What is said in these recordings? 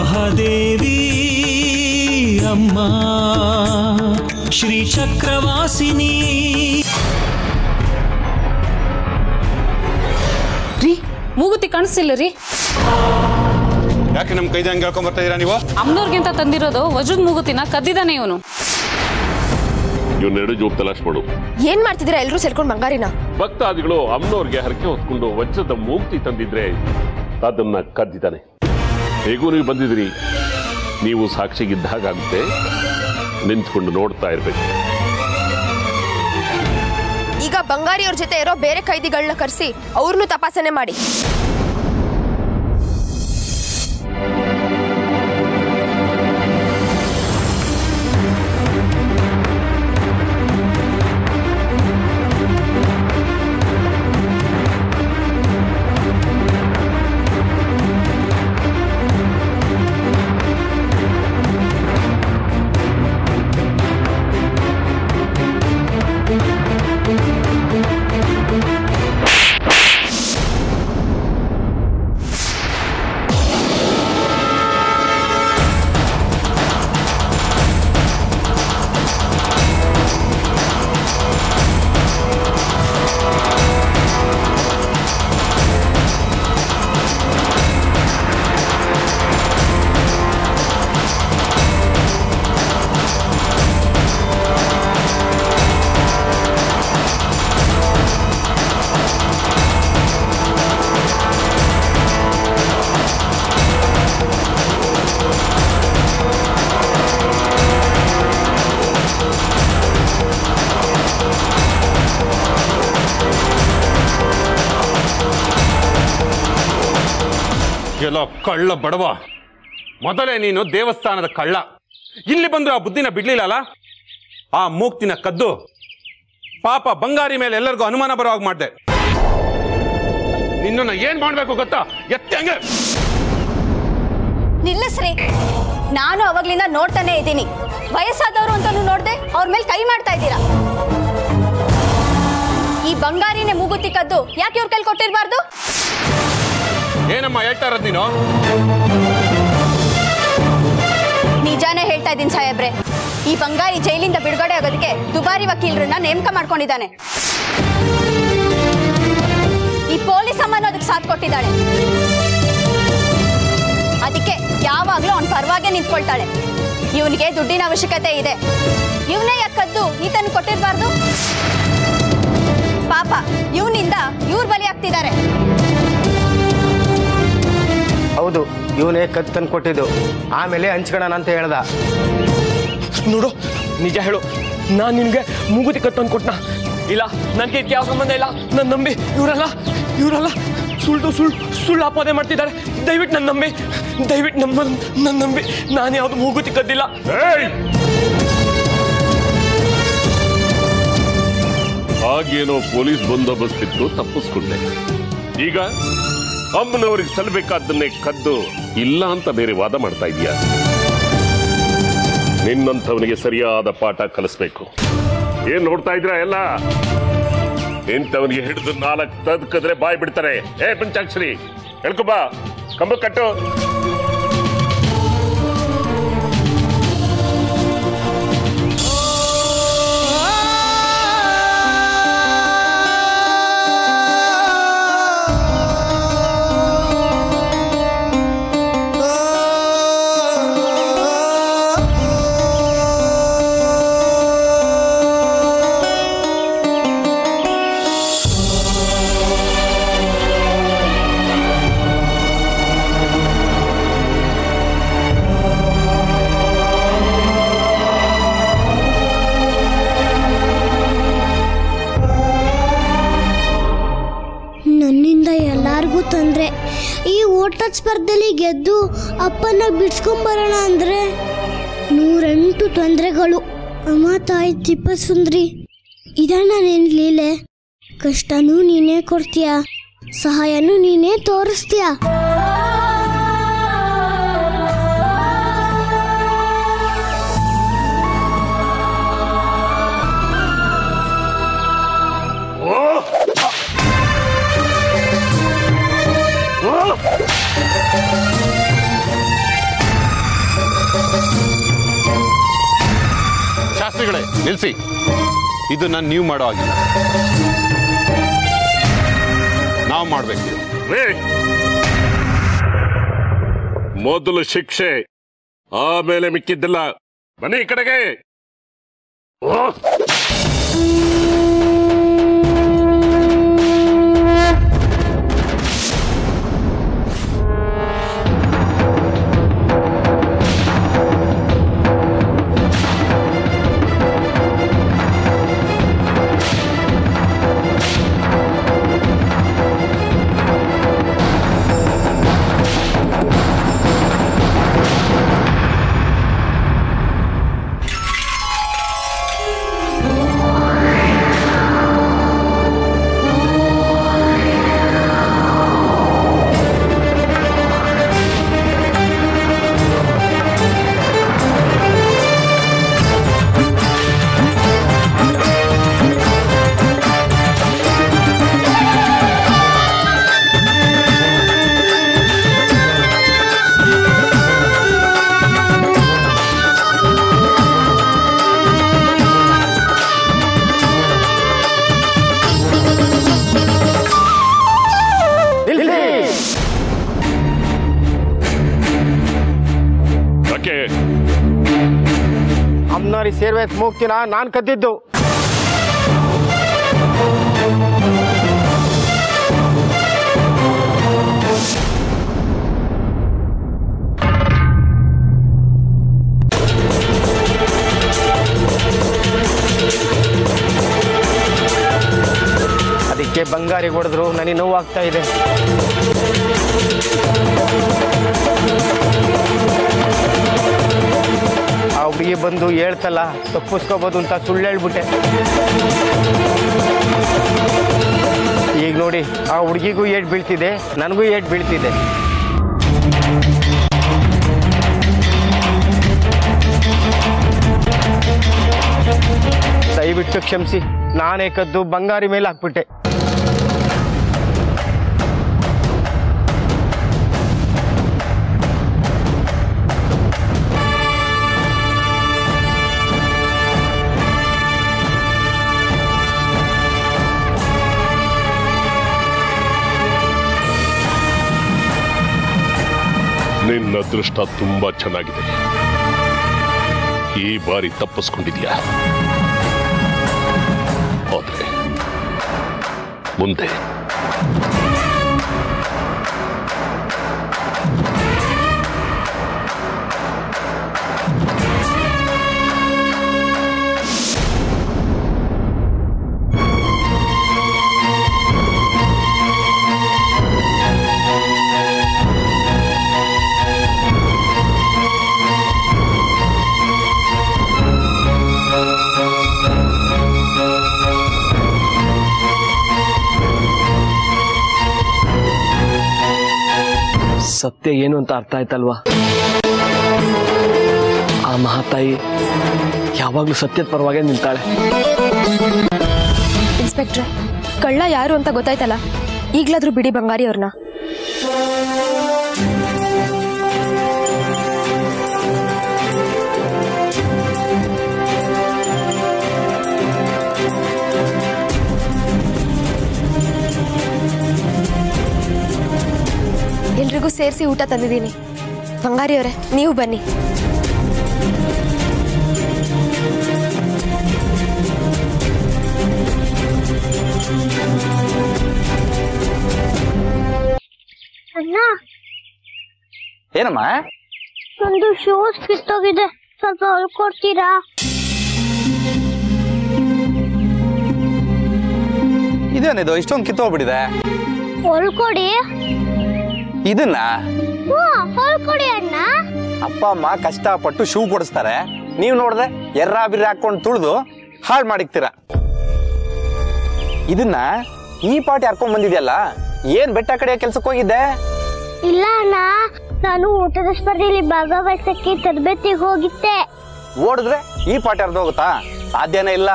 ಮಹಾದೇವಿ ಅಮ್ಮ ಶ್ರೀ ಚಕ್ರವಾಸಿನಿ ರೀ ಮೂಗುತಿ ಕಾಣಿಸ್ತಿಲ್ಲ ರೀ. ಯಾಕೆ ನಮ್ಮ ಕೈದ ಹಂಗೆ ಹೇಳ್ಕೊಂಡ್ ಬರ್ತಾ ಇದೀರಾ ನೀವು? ಅಮ್ನೋರ್ಗಿಂತ ತಂದಿರೋದು ವಜ್ರದ ಮೂಗುತಿನ ಕದ್ದಿದ್ದಾನೆ ಇವನು. ಇವನ್ನೆರಡು ಜೋಬ್ ತಲಾಶ್ ಮಾಡು. ಏನ್ ಮಾಡ್ತಿದ್ದೀರಾ? ಎಲ್ರೂ ಸೇರ್ಕೊಂಡು ಬಂಗಾರಿನ? ಭಕ್ತಾದಿಗಳು ಅಮ್ಮನವ್ರಿಗೆ ಹರಕೆ ಹೊತ್ಕೊಂಡು ವಜ್ರದ ಮೂಗ್ತಿ ತಂದಿದ್ರೆ ಅದನ್ನ ಕದ್ದಿದ್ದಾನೆ ಹೇಗೂ ನೀವು ಬಂದಿದ್ರಿ. ನೀವು ಸಾಕ್ಷಿಗಿದ್ದಾಗುತ್ತೆ ನಿಂತ್ಕೊಂಡು ನೋಡ್ತಾ ಇರ್ಬೇಕು. ಈಗ ಬಂಗಾರಿ ಅವ್ರ ಜೊತೆ ಇರೋ ಬೇರೆ ಕೈದಿಗಳನ್ನ ಕರೆಸಿ ಅವ್ರನ್ನೂ ತಪಾಸಣೆ ಮಾಡಿ. ಎಲ್ಲೋ ಕಳ್ಳ ಬಡವ. ಮೊದಲೇ ನೀನು ದೇವಸ್ಥಾನದ ಕಳ್ಳ. ಇಲ್ಲಿ ಬಂದು ಆ ಬುದ್ಧಿನ ಬಿಡ್ಲಿಲ್ಲಲ್ಲ? ಆ ಮೂಕ್ತಿನ ಕದ್ದು. ಪಾಪ ಬಂಗಾರಿ ಮೇಲೆ ಎಲ್ಲರಿಗೂ ಅನುಮಾನ ಬರೋ ಹಾಗೆ ಮಾಡ್ದೆ. ನಿನ್ನನ್ನು ಏನ್ ಮಾಡ್ಬೇಕು ಗೊತ್ತಾ? ಎತ್ತೆ ಹಂಗೆ. ನಾನು ಅವಾಗ್ಲಿಂದ ನೋಡ್ತಾನೆ ಇದ್ದೀನಿ. ವಯಸ್ಸಾದವರು ಅಂತಲೂ ನೋಡ್ದೆ, ಅವ್ರ ಮೇಲೆ ಕೈ ಮಾಡ್ತಾ ಇದ್ದೀರಾ? ಈ ಬಂಗಾರಿನೇ ಮೂಗುತಿ ಕದ್ದು ಯಾಕೆ ಇವ್ರ ಕೈಲಿ ಕೊಟ್ಟಿರ್ಬಾರ್ದು? ಏನಮ್ಮ ಹೇಳ್ತಾ ಇರೋದು ನೀನು? ನಿಜಾನೇ ಹೇಳ್ತಾ ಇದ್ದೀನಿ ಸಾಹೇಬ್ರೆ. ಈ ಬಂಗಾರಿ ಜೈಲಿಂದ ಬಿಡುಗಡೆ ಆಗೋದಕ್ಕೆ ದುಬಾರಿ ವಕೀಲರನ್ನ ನೇಮಕ ಮಾಡ್ಕೊಂಡಿದ್ದಾನೆ. ಈ ಪೊಲೀಸ್ ಅಮ್ಮನ ಅದಕ್ಕೆ ಸಾಥ್ ಕೊಟ್ಟಿದ್ದಾಳೆ. ಅದಕ್ಕೆ ಯಾವಾಗ್ಲೂ ಅವನ ಪರವಾಗೇ ನಿಂತ್ಕೊಳ್ತಾಳೆ. ಇವನಿಗೆ ದುಡ್ಡಿನ ಅವಶ್ಯಕತೆ ಇದೆ. ಇವನೇ ಯಾಕದ್ದು? ಈತನ ಕೊಟ್ಟಿರ್ಬಾರ್ದು? ಪಾಪ, ಇವನಿಂದ ಇವ್ರು ಬಲಿ ಆಗ್ತಿದ್ದಾರೆ. ಹೌದು ಇವನೇ ಕತ್ ತಂದು ಕೊಟ್ಟಿದ್ದು. ಆಮೇಲೆ ಹಂಚ್ಕೊಳ್ಳೋಣ ಅಂತ ಹೇಳ್ದ. ನೋಡು ನಿಜ ಹೇಳು. ನಾನು ನಿನಗೆ ಮೂಗುತಿ ಕತ್ತೊಂದು ಕೊಟ್ಟನಾ ಇಲ್ಲ ನನಗೆ ಇದಕ್ಕೆ ಯಾವ ಸಂಬಂಧ ಇಲ್ಲ. ನನ್ನ ನಂಬಿ ಇವರಲ್ಲ ಇವರಲ್ಲ ಸುಳ್ಳು ಸುಳ್ಳು ಸುಳ್ಳು ಆಪಾದನೆ ಮಾಡ್ತಿದ್ದಾರೆ. ದಯವಿಟ್ಟು ನನ್ನ ನಂಬಿ ದಯವಿಟ್ಟು ನಮ್ಮ ನನ್ನ ನಂಬಿ. ನಾನು ಯಾವುದು ಮೂಗುತಿ ಕದ್ದಿಲ್ಲ. ಹಾಗೇನೋ ಪೊಲೀಸ್ ಬಂದೋಬಸ್ತಿತ್ತು ತಪ್ಪಿಸ್ಕೊಂಡೆ. ಈಗ ಅಮ್ಮನವ್ರಿಗೆ ಸಲ್ಲಬೇಕಾದ್ದನ್ನೇ ಕದ್ದು ಇಲ್ಲ ಅಂತ ಬೇರೆ ವಾದ ಮಾಡ್ತಾ ಇದೀಯ? ನಿನ್ನಂಥವನಿಗೆ ಸರಿಯಾದ ಪಾಠ ಕಲಿಸ್ಬೇಕು. ಏನ್ ನೋಡ್ತಾ ಇದ್ರ ಎಲ್ಲ? ನಿಂತವನಿಗೆ ಹಿಡಿದು ನಾಲ್ಕು ತದ್ಕದ್ರೆ ಬಾಯ್ ಬಿಡ್ತಾರೆ. ಏ, ಪಂಚಾಕ್ಷರಿ ಬಾ. ಕಂಬ ಕಟ್ಟು. ತೊಂದರೆಗಳು. ಅಮ್ಮ ತಾಯಿ ತಿಪ್ಪಸುಂದ್ರಿ ಇದನ್ನ ನಿನ್ ಲೀಲೆ. ಕಷ್ಟನೂ ನೀನೇ ಕೊಡ್ತೀಯ. ಸಹಾಯನೂ ನೀನೇ ತೋರಿಸ್ತೀಯ. ನಿಲ್ಸಿ. ನಾನು ನೀವು ಮಾಡೋ ಆಗಿಲ್ಲ ನಾವು ಮಾಡ್ಬೇಕು ಮೊದಲು ಶಿಕ್ಷೆ ಆಮೇಲೆ ಮಿಕ್ಕಿದ್ದಿಲ್ಲ. ಬನ್ನಿ ಈ ಕಡೆಗೆ. ಅಮ್ಮನವ್ರಿಗೆ ಮುಕ್ತಿನ ನಾನು ಕದ್ದಿದ್ದು. ಅದಕ್ಕೆ ಬಂಗಾರಿಗೆ ಹೊಡೆದ್ರು ನನಗೆ ನೋವಾಗ್ತಾ ಇದೆ. ಹುಡುಗಿ ಬಂದು ಹೇಳ್ತಲ್ಲ, ತಪ್ಪಿಸ್ಕೋಬೋದು ಅಂತ ಸುಳ್ಳು ಹೇಳ್ಬಿಟ್ಟೆ. ಈಗ ನೋಡಿ, ಆ ಹುಡುಗಿಗೂ ಏಟ್ ಬೀಳ್ತಿದೆ, ನನಗೂ ಏಟ್ ಬೀಳ್ತಿದೆ. ದಯವಿಟ್ಟು ಕ್ಷಮಿಸಿ, ನಾನೇ ಕದ್ದು ಬಂಗಾರಿ ಮೇಲೆ ಹಾಕ್ಬಿಟ್ಟೆ. ನಿನ್ನ ಅದೃಷ್ಟ ತುಂಬಾ ಚೆನ್ನಾಗಿದೆ. ಈ ಬಾರಿ ತಪ್ಪಿಸ್ಕೊಂಡಿದ್ಯಾ? ಆದರೆ ಮುಂದೆ ಸತ್ಯ ಏನು ಅಂತ ಅರ್ಥ ಆಯ್ತಲ್ವಾ? ಆ ಮಹಾತಾಯಿ ಯಾವಾಗ್ಲೂ ಸತ್ಯದ ಪರವಾಗೇ ನಿಂತಾಳೆ. ಇನ್ಸ್ಪೆಕ್ಟರ್, ಕಳ್ಳ ಯಾರು ಅಂತ ಗೊತ್ತಾಯ್ತಲ್ಲ? ಈಗ್ಲಾದ್ರೂ ಬಿಡಿ ಬಂಗಾರಿ ಅವ್ರನ್ನ. ಎಲ್ರಿಗೂ ಸೇರಿಸಿ ಊಟ ತಂದಿದ್ದೀನಿ. ಬಂಗಾರಿ ಅವರೇ ನೀವು ಬನ್ನಿ. ಅಣ್ಣ. ಏನಮ್ಮ? ಒಂದು ಶೂಸ್ ಕಿತ್ತೋಗಿದೆ. ಸ್ವಲ್ಪ ಹೊಲ್ಕೊಡ್ತೀರಾ ಇದೇನಿದು? ಇಷ್ಟೊಂದು ಕಿತ್ತೋಗ್ಬಿಟ್ಟಿದೆ. ಹೊಲ್ಕೊಡಿ ಇದನ್ನ? ಅಪ್ಪ ಅಮ್ಮ ಕಷ್ಟಪಟ್ಟು ಶೂ ಕೊಡಿಸ್ತಾರೆ. ನೀವು ನೋಡ್ದೆ ಎರ್ರಾ ಬಿರ್ರ ಹಾಕೊಂಡು ತುಳಿದು ಹಾಳು ಮಾಡಿಕ್ತೀರ. ಇದನ್ನ ಈ ಪಾಟಿ ಹರ್ಕೊಂಡ್ ಬಂದಿದ್ಯಲ್ಲ ಏನ್ ಬೆಟ್ಟ ಕಡೆಯ ಕೆಲ್ಸಕ್ಕೆ ಹೋಗಿದ್ದೆ? ಇಲ್ಲ ಅಣ್ಣ ನಾನು ಊಟದ ಸ್ಪರ್ಧೆಯಲ್ಲಿ ಭಾಗವಹಿಸಕ್ಕೆ ತರಬೇತಿಗೆ ಹೋಗಿದ್ದೆ. ಓಡಿದ್ರೆ ಈ ಪಾಟಿ ಅರ್ಧ ಹೋಗುತ್ತಾ? ಸಾಧ್ಯನೇ ಇಲ್ಲ.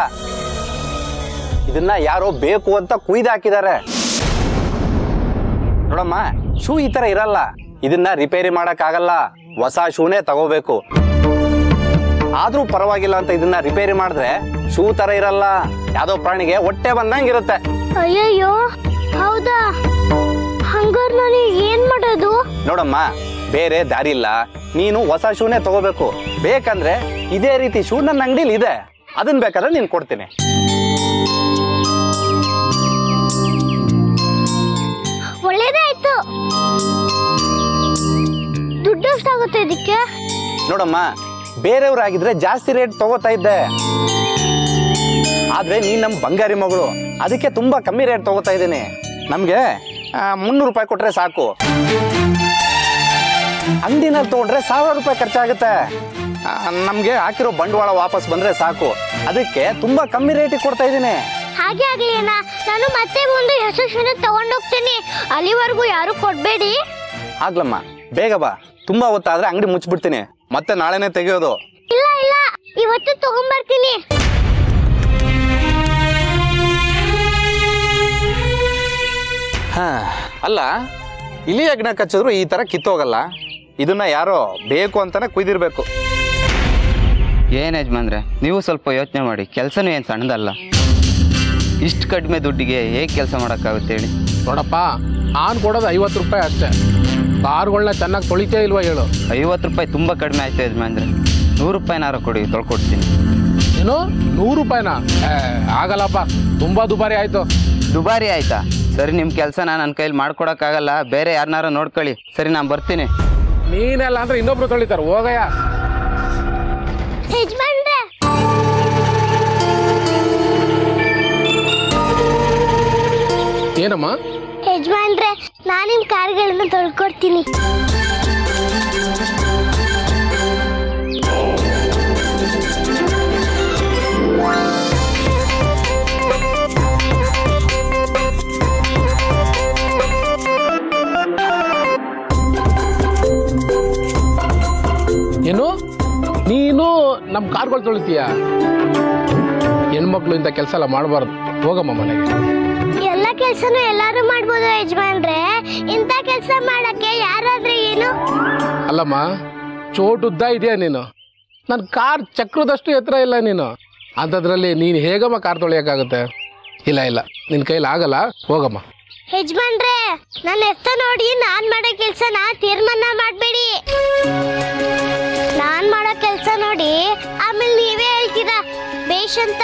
ಇದನ್ನ ಯಾರೋ ಬೇಕು ಅಂತ ಕುಯ್ದು ಹಾಕಿದ್ದಾರೆ. ನೋಡಮ್ಮ ಶೂ ಈ ತರ ಇರಲ್ಲ. ಇದನ್ನ ರಿಪೇರಿ ಮಾಡಕ್ ಆಗಲ್ಲ. ಹೊಸ ಶೂನೇ ತಗೋಬೇಕು. ಆದ್ರೂ ಪರವಾಗಿಲ್ಲ ಅಂತ ಇದನ್ನ ರಿಪೇರಿ ಮಾಡಿದ್ರೆ ಶೂ ತರ ಇರಲ್ಲ. ಯಾವ್ದೋ ಪ್ರಾಣಿಗೆ ಹೊಟ್ಟೆ ಬಂದಂಗಿರುತ್ತೆ. ಅಯ್ಯಯ್ಯೋ ಹೌದಾ? ಹಂಗಾರ್ ನಾನು ಏನ್ ಮಾಡೋದು? ನೋಡಮ್ಮ ಬೇರೆ ದಾರಿ ಇಲ್ಲ. ನೀನು ಹೊಸ ಶೂನೇ ತಗೋಬೇಕು. ಬೇಕಂದ್ರೆ ಇದೇ ರೀತಿ ಶೂ ನನ್ನ ಅಂಗಡಿಲಿ ಇದೆ. ಅದನ್ನ ಬೇಕಾದ್ರೆ ನೀನ್ ಕೊಡ್ತೀನಿ. ಒಳ್ಳೇದಾಯ್ತು. ದುಡ್ಡು ಎಷ್ಟಾಗುತ್ತೆ ಇದಕ್ಕೆ. ನೋಡಮ್ಮ ಬೇರೆಯವ್ರಾಗಿದ್ರೆ ಜಾಸ್ತಿ ರೇಟ್ ತಗೋತಾ ಇದ್ದೆ. ಆದ್ರೆ ನೀನ್ ನಮ್ ಬಂಗಾರಿ ಮಗಳು ಅದಕ್ಕೆ ತುಂಬಾ ಕಮ್ಮಿ ರೇಟ್ ತಗೋತಾ ಇದ್ದೀನಿ. ನಮ್ಗೆ ಮುನ್ನೂರು ರೂಪಾಯಿ ಕೊಟ್ರೆ ಸಾಕು. ಅಂಗಡಿನಲ್ಲಿ ತಗೊಂಡ್ರೆ ಸಾವಿರ ರೂಪಾಯಿ ಖರ್ಚಾಗುತ್ತೆ. ನಮ್ಗೆ ಹಾಕಿರೋ ಬಂಡವಾಳ ವಾಪಸ್ ಬಂದ್ರೆ ಸಾಕು. ಅದಕ್ಕೆ ತುಂಬಾ ಕಮ್ಮಿ ರೇಟಿಗೆ ಕೊಡ್ತಾ ಇದ್ದೀನಿ. ಹಾಗೆ ಆಗ್ಲಿ ಅಣ್ಣ ನಾನು ಮತ್ತೆ ಮುಂದೆ ಯಶಸ್ವಿನ ತಗೊಂಡೋಗ್ತೀನಿ. ಅಲ್ಲಿವರೆಗೂ ಯಾರು ಕೊಡ್ಬೇಡಿ. ಆಗ್ಲಮ್ಮ ಬೇಗ ಬಾ. ತುಂಬಾ ಹೊತ್ತಾದ್ರೆ ಅಂಗಡಿ ಮುಚ್ಚಿಬಿಡ್ತೀನಿ. ಮತ್ತೆ ನಾಳೆನೆ ತೆಗೆಯೋದು. ಇಲ್ಲ ಇಲ್ಲ. ಇವತ್ತು ತಗೊಂಡ್ಬರ್ತೀನಿ ಹಾ ಅಲ್ಲ ಇಲಿ ಅಗ್ನ ಕಚ್ಚಿದ್ರು ಈ ತರ ಕಿತ್ತೋಗಲ್ಲ. ಇದನ್ನ ಯಾರೋ ಬೇಕು ಅಂತಾನೆ ಕುಯ್ದಿರ್ಬೇಕು. ಏನು ಯಜಮಾನ್ರೆ ನೀವು ಸ್ವಲ್ಪ ಯೋಚನೆ ಮಾಡಿ. ಕೆಲಸನೂ ಏನು ಸಣ್ಣದಲ್ಲ. ಇಷ್ಟು ಕಡಿಮೆ ದುಡ್ಡಿಗೆ ಹೇಗೆ ಕೆಲಸ ಮಾಡೋಕ್ಕಾಗುತ್ತೆ ಹೇಳಿ. ನೋಡಪ್ಪ ನಾನು ಕೊಡೋದು ಐವತ್ತು ರೂಪಾಯಿ ಅಷ್ಟೇ. ಕಾರುಗಳನ್ನ ಚೆನ್ನಾಗಿ ತೊಳಿತೇ ಇಲ್ವಾ ಹೇಳು? ಐವತ್ತು ರೂಪಾಯಿ ತುಂಬ ಕಡಿಮೆ ಆಯ್ತು ಯಜಮಾನ್ರೆ. ನೂರು ರೂಪಾಯಿನಾರು ಕೊಡಿ ತೊಳ್ಕೊಡ್ತೀನಿ. ಏನು? ನೂರು ರೂಪಾಯಿನಾ? ಏ, ಆಗಲ್ಲಪ್ಪ. ತುಂಬ ದುಬಾರಿ ಆಯ್ತು. ದುಬಾರಿ ಆಯ್ತಾ? ಸರಿ ನಿಮ್ಮ ಕೆಲಸನ ನನ್ನ ಕೈಲಿ ಮಾಡ್ಕೊಡೋಕ್ಕಾಗಲ್ಲ. ಬೇರೆ ಯಾರನ್ನಾರು ನೋಡ್ಕೊಳ್ಳಿ. ಸರಿ ನಾನು ಬರ್ತೀನಿ. ನೀನೆಲ್ಲ ಅಂದ್ರೆ ಇನ್ನೊಬ್ರು ತೊಳಿತಾರೆ. ಹೋಗಯ್ಯ. ಯಜಮಾನ್ರೆ! ಏನಮ್ಮ? ಯಜಮಾನ್ರೆ ನಾನಿನ್ ಕಾರ್ಗಳನ್ನ ತೊಳ್ಕೊಡ್ತೀನಿ. ಏನು? ನೀನು ನಮ್ಮ ಕಾರ್ಗಳು ತೊಳಿತೀಯ? ಹೆಣ್ಮಕ್ಳು ಇಂಥ ಕೆಲಸ ಎಲ್ಲ ಮಾಡಬಾರ್ದು. ಹೋಗಮ್ಮ ಮನೆಗೆ. ಎಲ್ಲ ಕೆಲಸನೂ ಎಲ್ಲರೂ ಮಾಡ್ಬೋದು ಯಜಮಾನ್ರೆ. ಕೆಲ್ಸ ಮಾಡಕ್ಕೆ ಯಾರಾದ್ರೆ ಏನು? ಅಲ್ಲಮ್ಮ ಚೋಟುದ್ದ ಇದೆಯಾ ನೀನು? ನನ್ನ ಕಾರ್ ಚಕ್ರದಷ್ಟು ಎತ್ತರ ಇಲ್ಲ ನೀನು. ಅಂಥದ್ರಲ್ಲಿ ನೀನು ಹೇಗಮ್ಮ ಕಾರ್ ತೊಳೆಯೋಕ್ಕಾಗುತ್ತೆ? ಇಲ್ಲ ಇಲ್ಲ. ನಿನ್ನ ಕೈಲಿ ಆಗಲ್ಲ. ಹೋಗಮ್ಮ. ಯಜಮಾನ್ರೆ ನನ್ನ ಎತ್ತ ನೋಡಿ ನಾನ್ ಮಾಡೋ ಕೆಲ್ಸನ ತೀರ್ಮಾನ ಮಾಡ್ಬೇಡಿ. ನಾನ್ ಮಾಡೋ ಕೆಲ್ಸ ನೋಡಿ ಆಮೇಲೆ ನೀವೇ ಹೇಳ್ತೀರಾ? ಬೇಷ್ ಅಂತ.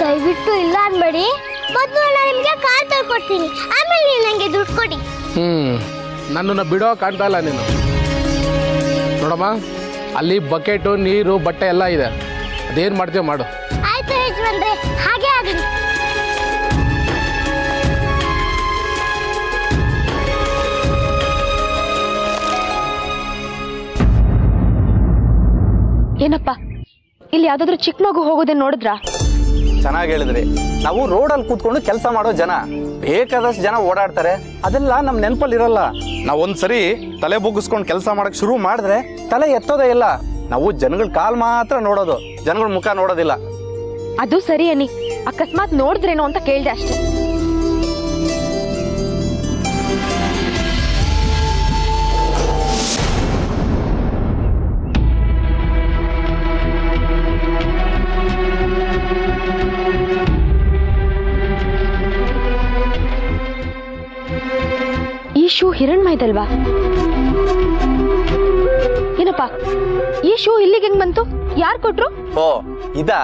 ದಯವಿಟ್ಟು ಇಲ್ಲ ಅನ್ಬೇಡಿ. ಮೊದ್ಲು ನಾನು ನಿಮ್ಗೆ ಕಾರ್ ತಗೊಡ್ತೀನಿ. ಆಮೇಲೆ ನೀವು ನನಗೆ ದುಡ್ಡು ಕೊಡಿ. ಹ್ಞೂ ನನ್ನನ್ನು ಬಿಡೋ ಕಾಣ್ತಾ ಇಲ್ಲ ನೀನು. ನೋಡಮ್ಮ ಅಲ್ಲಿ ಬಕೆಟು ನೀರು ಬಟ್ಟೆ ಎಲ್ಲ ಇದೆ. ಅದೇನು ಮಾಡ್ತೀವಿ ಮಾಡು. ಆಯ್ತು ಯಜಮಾನ್ರೆ ಹಾಗೆ ಆಗಲಿ ಏನಪ್ಪ ಇಲ್ಲಿ ಯಾವ್ದಾದ್ರು ಚಿಕ್ಕ ಮಗು ಹೋಗೋದೇ ನೋಡಿದ್ರಾ? ಚೆನ್ನಾಗಿ ಹೇಳಿದ್ರಿ. ನಾವು ರೋಡಲ್ಲಿ ಕೂತ್ಕೊಂಡು ಕೆಲಸ ಮಾಡೋ ಜನ. ಬೇಕಾದಷ್ಟು ಜನ ಓಡಾಡ್ತಾರೆ. ಅದೆಲ್ಲ ನಮ್ಮ ನೆನಪಲ್ಲಿ ಇರಲ್ಲ. ನಾವ್ ಒಂದ್ಸರಿ ತಲೆ ಬುಗ್ಗಿಸ್ಕೊಂಡು ಕೆಲಸ ಮಾಡಕ್ ಶುರು ಮಾಡಿದ್ರೆ ತಲೆ ಎತ್ತೋದೇ ಇಲ್ಲ. ನಾವು ಜನಗಳ ಕಾಲ್ ಮಾತ್ರ ನೋಡೋದು. ಜನಗಳ ಮುಖ ನೋಡೋದಿಲ್ಲ. ಅದು ಸರಿ ಅನಿ. ಅಕಸ್ಮಾತ್ ನೋಡಿದ್ರೇನೋ ಅಂತ ಕೇಳಿದೆ ಅಷ್ಟೇ. ಹಿರಣ್ಮೈದಲ್ವಾ? ಏನಪ್ಪ ಈ ಶೂ ಇಲ್ಲಿಗೆ ಹೆಂಗ್ ಬಂತು? ಯಾರು ಕೊಟ್ರು? ಓ ಇದಾ?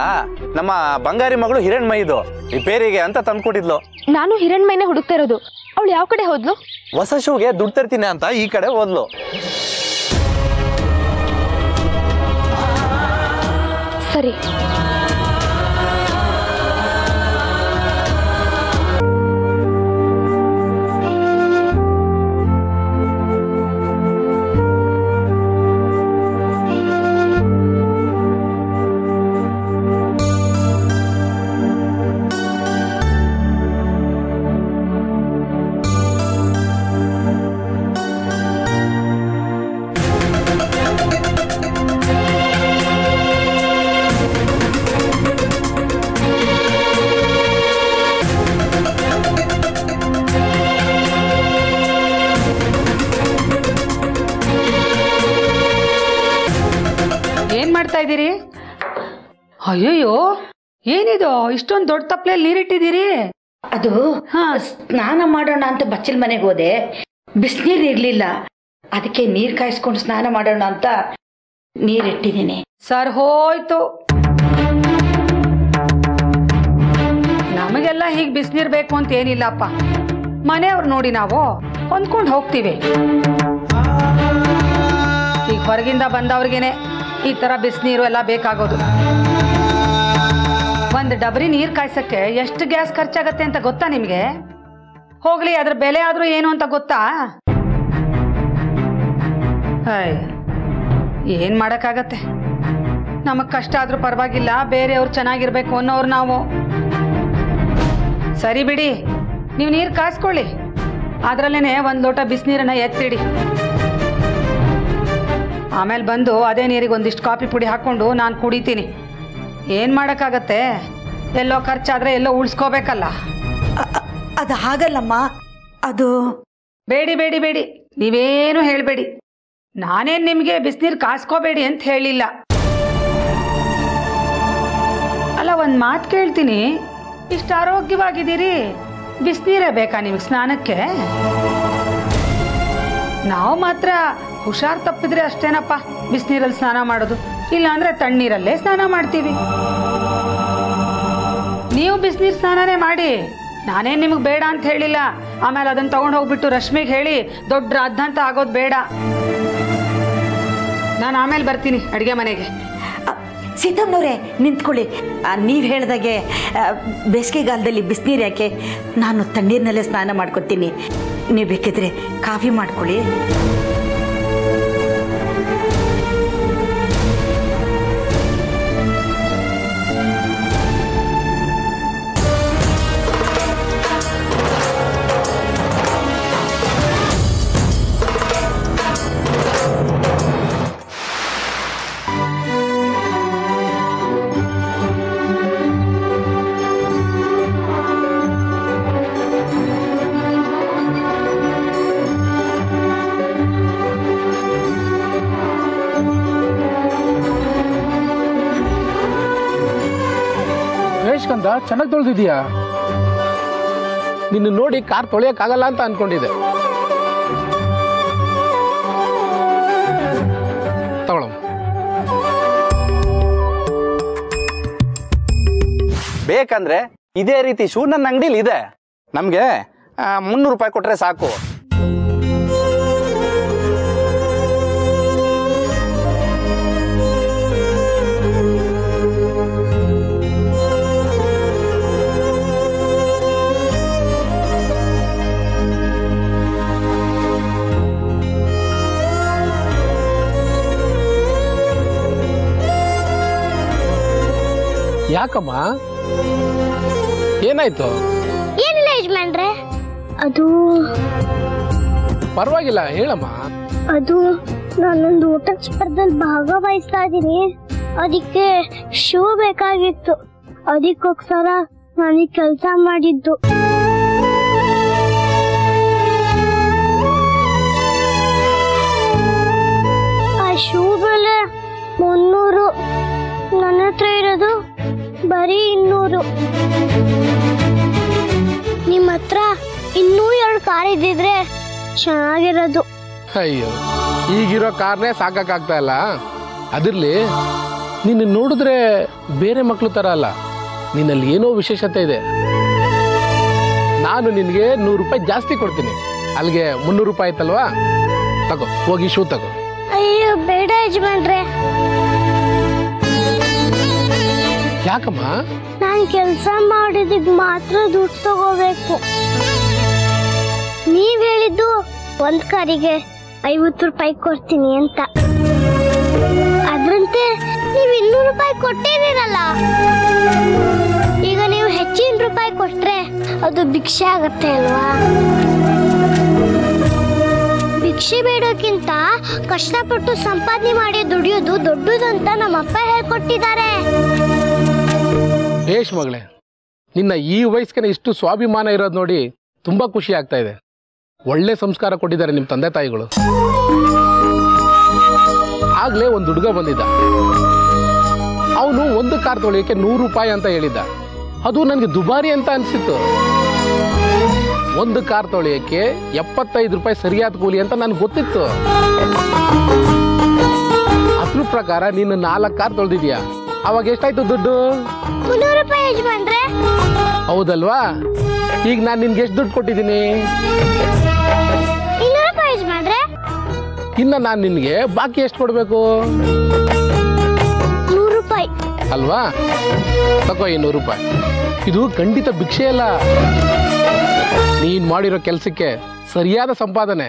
ನಮ್ಮ ಬಂಗಾರಿ ಮಗಳು ಹಿರಣ್ಮೈದು. ರಿಪೇರಿಗೆ ಅಂತ ತಂದ್ಕೊಟ್ಟಿದ್ಲು. ನಾನು ಹಿರಣ್ಮೈನೆ ಹುಡುಕ್ತಾ ಇರೋದು. ಅವಳು ಯಾವ ಕಡೆ ಹೋದ್ಲು? ಹೊಸ ಶೂಗೆ ದುಡ್ಡು ತರ್ತೀನಿ ಅಂತ ಈ ಕಡೆ ಹೋದ್ಲು. ಸರಿ. ಏನಿದು? ಇಷ್ಟೊಂದು ದೊಡ್ಡ ತಪ್ಪಲೆಯಲ್ಲಿ ನೀರಿಟ್ಟಿದ್ದೀರಿ? ಅದು ಸ್ನಾನ ಮಾಡೋಣ ಅಂತ ಬಚ್ಚಲ್ ಮನೆಗೆ ಹೋದೆ. ಬಿಸಿನೀರು ಇರ್ಲಿಲ್ಲ. ಅದಕ್ಕೆ ನೀರ್ ಕಾಯಿಸ್ಕೊಂಡು ಸ್ನಾನ ಮಾಡೋಣ ಅಂತ ನೀರಿಟ್ಟಿದ್ದೀನಿ. ಸರ್ ಹೋಯ್ತು. ನಮಗೆಲ್ಲ ಹೀಗೆ ಬಿಸಿನೀರ್ ಬೇಕು ಅಂತ ಏನಿಲ್ಲಪ್ಪ. ಮನೆಯವ್ರು ನೋಡಿ ನಾವು ಹೊಂದ್ಕೊಂಡು ಹೋಗ್ತೀವಿ. ಈಗ ಹೊರಗಿಂದ ಬಂದವ್ರಿಗೇನೆ ಈ ಥರ ಬಿಸಿನೀರು ಎಲ್ಲ ಬೇಕಾಗೋದು. ಒಂದು ಡಬರಿ ನೀರು ಕಾಯ್ಸಕ್ಕೆ ಎಷ್ಟು ಗ್ಯಾಸ್ ಖರ್ಚಾಗತ್ತೆ ಅಂತ ಗೊತ್ತಾ ನಿಮಗೆ? ಹೋಗ್ಲಿ, ಅದ್ರ ಬೆಲೆ ಆದ್ರೂ ಏನು ಅಂತ ಗೊತ್ತಾ? ಅಯ್ಯ ಏನ್ ಮಾಡಕ್ಕಾಗತ್ತೆ? ನಮಗ್ ಕಷ್ಟ ಆದ್ರೂ ಪರವಾಗಿಲ್ಲ, ಬೇರೆಯವ್ರು ಚೆನ್ನಾಗಿರ್ಬೇಕು ಅನ್ನೋರು ನಾವು. ಸರಿ ಬಿಡಿ, ನೀವು ನೀರು ಕಾಯಿಸ್ಕೊಳ್ಳಿ. ಅದ್ರಲ್ಲೇನೆ ಒಂದ್ ಲೋಟ ಬಿಸಿನೀರನ್ನ ಎತ್ತಿಡಿ. ಆಮೇಲೆ ಬಂದು ಅದೇ ನೀರಿಗೆ ಒಂದಿಷ್ಟು ಕಾಫಿ ಪುಡಿ ಹಾಕೊಂಡು ನಾನು ಕುಡಿತೀನಿ. ಏನ್ ಮಾಡಕ್ಕಾಗತ್ತೆ? ಎಲ್ಲೋ ಖರ್ಚಾದ್ರೆ ಎಲ್ಲೋ ಉಳಿಸ್ಕೋಬೇಕಲ್ಲ. ಅದು ಹಾಗಲ್ಲಮ್ಮ. ಅದು ಬೇಡಿ ಬೇಡಿ ಬೇಡಿ. ನೀವೇನು ಹೇಳಬೇಡಿ. ನಾನೇನ್ ನಿಮಗೆ ಬಿಸಿನೀರು ಕಾಸ್ಕೋಬೇಡಿ ಅಂತ ಹೇಳಿಲ್ಲ. ಅಲ್ಲ ಒಂದು ಮಾತು ಕೇಳ್ತೀನಿ. ಇಷ್ಟು ಆರೋಗ್ಯವಾಗಿದ್ದೀರಿ. ಬಿಸಿನೀರೇ ಬೇಕಾ ನಿಮಗೆ ಸ್ನಾನಕ್ಕೆ? ನಾವು ಮಾತ್ರ ಹುಷಾರ್ ತಪ್ಪಿದ್ರೆ ಅಷ್ಟೇನಪ್ಪ ಬಿಸಿನೀರಲ್ಲಿ ಸ್ನಾನ ಮಾಡೋದು. ಇಲ್ಲ ಅಂದ್ರೆ ತಣ್ಣೀರಲ್ಲೇ ಸ್ನಾನ ಮಾಡ್ತೀವಿ. ನೀವು ಬಿಸಿನೀರು ಸ್ನಾನನೇ ಮಾಡಿ. ನಾನೇನ್ ನಿಮಗೆ ಬೇಡ ಅಂತ ಹೇಳಿಲ್ಲ. ಆಮೇಲೆ ಅದನ್ನ ತಗೊಂಡು ಹೋಗ್ಬಿಟ್ಟು ರಶ್ಮಿಗೆ ಹೇಳಿ ದೊಡ್ಡ ರಾದ್ಧಾಂತ ಆಗೋದು ಬೇಡ. ನಾನು ಆಮೇಲೆ ಬರ್ತೀನಿ ಅಡುಗೆ ಮನೆಗೆ. ಸೀತಮ್ಮನವ್ರೆ ನಿಂತ್ಕೊಳ್ಳಿ. ನೀವು ಹೇಳಿದಾಗೆ ಬೇಸಿಗೆಗಾಲದಲ್ಲಿ ಬಿಸಿನೀರು ಯಾಕೆ? ನಾನು ತಣ್ಣೀರಿನಲ್ಲೇ ಸ್ನಾನ ಮಾಡ್ಕೊತೀನಿ. ನೀವು ಬೇಕಿದ್ರೆ ಕಾಫಿ ಮಾಡ್ಕೊಳ್ಳಿ. ಚೆನ್ನಾಗಿ ತೊಳೆದಿದ್ಯಾ ನಿನ್ನ ನೋಡಿ ಕಾರ್ ತೊಳೆಯೋಕ್ಕಾಗಲ್ಲ ಅಂತ ತಗೊಳಮ್ಮ ಬೇಕಂದ್ರೆ ಇದೇ ರೀತಿ ಶೂ ನನ್ನ ಅಂಗಡಿಲಿ ಇದೆ. ನಮಗೆ ಮುನ್ನೂರು ರೂಪಾಯಿ ಕೊಟ್ರೆ ಸಾಕು. ಯಾಕಮ್ಮ? ಏನಾಯ್ತು? ಏನಿಲ್ಲ ಯಜಮಾನ್ರೆ. ಅದು ಪರವಾಗಿಲ್ಲ ಹೇಳಮ್ಮ. ಅದು ನಾನೊಂದು ಊಟ ಸ್ಪರ್ಧೆಯಲ್ಲಿ ಭಾಗವಹಿಸ್ತಾ ಇದ್ದೀನಿ. ಅದಕ್ಕೆ ಶೂ ಬೇಕಾಗಿತ್ತು. ಅದಕ್ಕೋಸ್ಕರ ನಾನು ಕೆಲಸ ಮಾಡಿದ್ದು. ಆ ಶೂ ಬೆಲೆ ಮುನ್ನೂರು. ನನ್ನ ಹತ್ರ ಇರೋದು ಬರೀ ಇನ್ನೂರು. ನಿಮ್ಮ ಹತ್ರ ಇನ್ನೂ ಎರಡು ಕಾರ್ ಇದ್ದಿದ್ರೆ ಚೆನ್ನಾಗಿರೋದು. ಅಯ್ಯೋ ಈಗಿರೋ ಕಾರ್ನೇ ಸಾಕಾಗ್ತಾ ಇಲ್ಲ. ಅದಿರ್ಲಿ ನಿನ್ನ ನೋಡಿದ್ರೆ ಬೇರೆ ಮಕ್ಕಳು ಥರ ಅಲ್ಲ. ನಿನ್ನಲ್ಲಿ ಏನೋ ವಿಶೇಷತೆ ಇದೆ. ನಾನು ನಿನಗೆ ನೂರು ರೂಪಾಯಿ ಜಾಸ್ತಿ ಕೊಡ್ತೀನಿ. ಅಲ್ಲಿಗೆ ಮುನ್ನೂರು ರೂಪಾಯಿ ಆಯ್ತಲ್ವಾ? ತಗೋ ಹೋಗಿ ಶೂ ತಗೋ. ಅಯ್ಯೋ ಬೇಡ ಯಜಮಾನ್ರೆ. ಯಾಕಮ್ಮ? ನಾನು ಕೆಲಸ ಮಾಡಿದಕ್ಕೆ ಮಾತ್ರ ದುಡ್ಡು ತಗೋಬೇಕು. ನೀವ್ ಹೇಳಿದ್ದು ಒಂದ್ ಕಾರಿಗೆ ಐವತ್ತು ರೂಪಾಯಿ ಕೊಡ್ತೀನಿ ಅಂತ. ಅದ್ರಂತೆ ನೀವು ಇನ್ನೂರು ರೂಪಾಯಿ ಕೊಟ್ಟಿದ್ದೀರಲ್ಲ? ಈಗ ನೀವು ಹೆಚ್ಚಿನ ರೂಪಾಯಿ ಕೊಟ್ರೆ ಅದು ಭಿಕ್ಷೆ ಆಗತ್ತೆ ಅಲ್ವಾ? ಭಿಕ್ಷೆ ಬೇಡೋಕ್ಕಿಂತ ಕಷ್ಟಪಟ್ಟು ಸಂಪಾದನೆ ಮಾಡಿ ದುಡಿಯೋದು ದೊಡ್ಡದು ಅಂತ ನಮ್ಮಪ್ಪ ಹೇಳ್ಕೊಟ್ಟಿದ್ದಾರೆ. ಬೇಷ್ ಮಗಳೇ, ನಿನ್ನ ಈ ವಯಸ್ಸಿಗೆ ಇಷ್ಟು ಸ್ವಾಭಿಮಾನ ಇರೋದು ನೋಡಿ ತುಂಬ ಖುಷಿ ಆಗ್ತಾ ಇದೆ. ಒಳ್ಳೆ ಸಂಸ್ಕಾರ ಕೊಟ್ಟಿದ್ದಾರೆ ನಿಮ್ಮ ತಂದೆ ತಾಯಿಗಳು. ಆಗ್ಲೇ ಒಂದು ಹುಡುಗ ಬಂದಿದ್ದ. ಅವನು ಒಂದು ಕಾರ್ ತೊಳೆಯೋಕೆ ನೂರು ರೂಪಾಯಿ ಅಂತ ಹೇಳಿದ್ದ. ಅದು ನನಗೆ ದುಬಾರಿ ಅಂತ ಅನಿಸಿತ್ತು. ಒಂದು ಕಾರ್ ತೊಳೆಯೋಕ್ಕೆ ಎಪ್ಪತ್ತೈದು ರೂಪಾಯಿ ಸರಿಯಾದ ಕೂಲಿ ಅಂತ ನನಗೆ ಗೊತ್ತಿತ್ತು. ಅದ್ರ ಪ್ರಕಾರ ನೀನು ನಾಲ್ಕು ಕಾರ್ ತೊಳೆದಿದ್ಯಾ? ಅವಾಗ ಎಷ್ಟಾಯ್ತು ದುಡ್ಡು? ಮುನ್ನೂರು ರೂಪಾಯಿ ಯಜಮಾನ್ರೆ. ಹೌದಲ್ವಾ? ಈಗ ನಾನು ನಿನ್ಗೆ ಎಷ್ಟು ದುಡ್ಡು ಕೊಟ್ಟಿದ್ದೀನಿ? ಇನ್ನೂರು ರೂಪಾಯಿ ಯಜಮಾನ್ರೆ. ಇನ್ನ ನಾನು ನಿನಗೆ ಬಾಕಿ ಎಷ್ಟು ಕೊಡಬೇಕು? ನೂರು ರೂಪಾಯಿ. ಅಲ್ವಾ? ತಗೋ ಈ ನೂರು ರೂಪಾಯಿ. ಇದು ಖಂಡಿತ ಭಿಕ್ಷೆ ಅಲ್ಲ. ನೀನ್ ಮಾಡಿರೋ ಕೆಲಸಕ್ಕೆ ಸರಿಯಾದ ಸಂಪಾದನೆ.